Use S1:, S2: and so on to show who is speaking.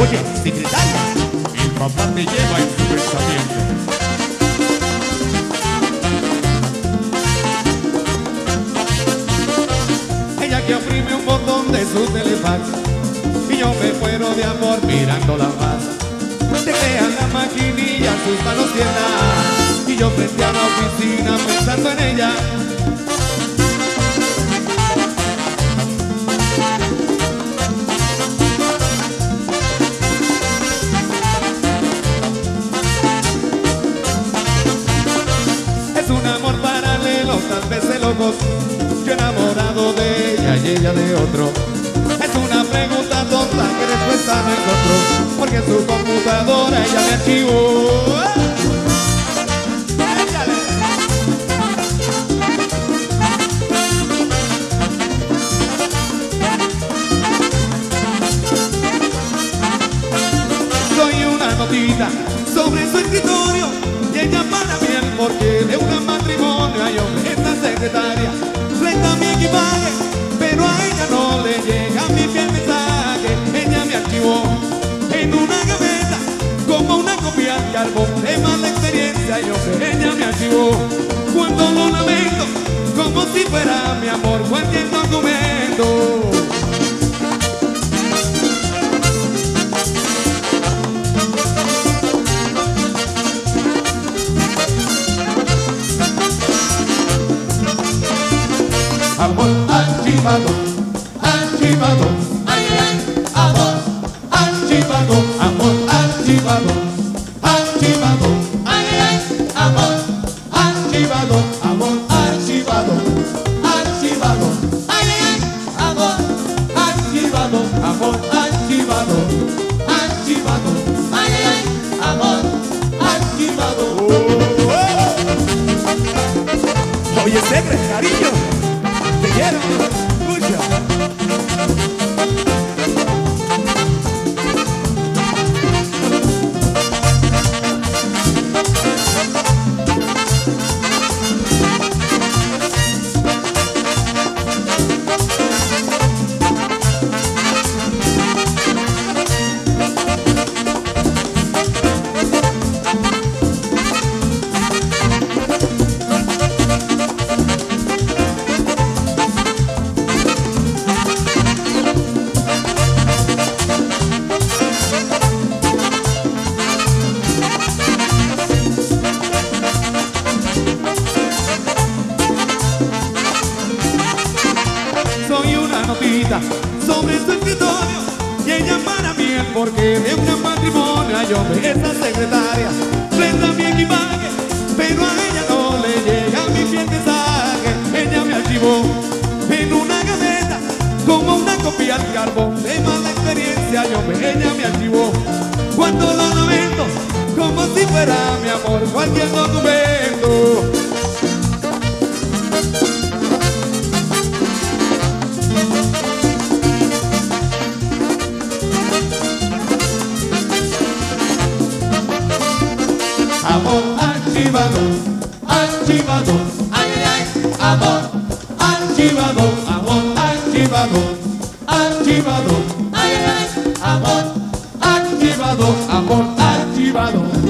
S1: Oye, secretaria, el papá te lleva en su pensamiento. Ella que oprime un botón de su telefax y yo me muero de amor mirándola más. Te crean la maquinilla, sus manos llenas y yo frente a la oficina pensando en ella. Tal vez de locos. Yo enamorado de ella y ella de otro. Es una pregunta tonta que respuesta no encontró. Porque su computadora ella me archivó. Sobre su escritorio y ella para bien porque de secretaria. Renta mi equipaje pero a ella no le llega mi fiel mensaje. Ella me archivó en una gaveta como una copia al carbón de mala experiencia. Y hombre ella me archivó cuando lo lamento como si fuera mi amor cualquier documento
S2: amor archivado, archivado, ay, ay, amor archivado, amor archivado, archivado, ay, ay, amor archivado, amor archivado, archivado, ay, ay, amor archivado, amor archivado, archivado, ay, ay, amor archivado.
S1: Oye, Segre, cariño, te quiero una sobre su escritorio y ella para mí es porque de un matrimonio hay hombre esta secretaria
S2: archivado, archivado, ay, ay, amor archivado, amor archivado, archivado, ay, ay, amor archivado, amor archivado,